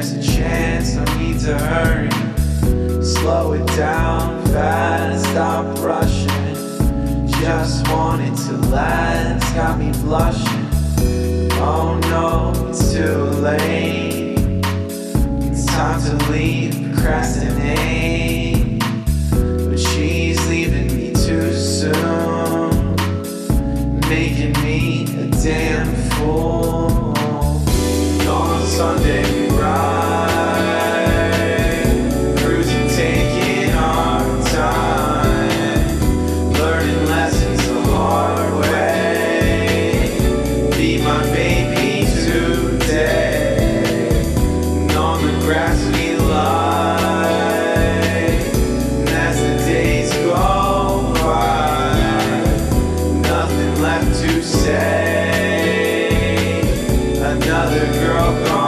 There's a chance I need to hurry. Slow it down fast, stop rushing. Just wanted to last, got me blushing. Oh no, it's too late. It's time to leave, procrastinate. But she's leaving me too soon, making me a damn fool. On Sunday. have to say. Another girl gone.